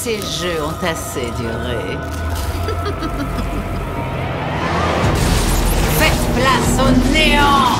Ces jeux ont assez duré. Faites place au néant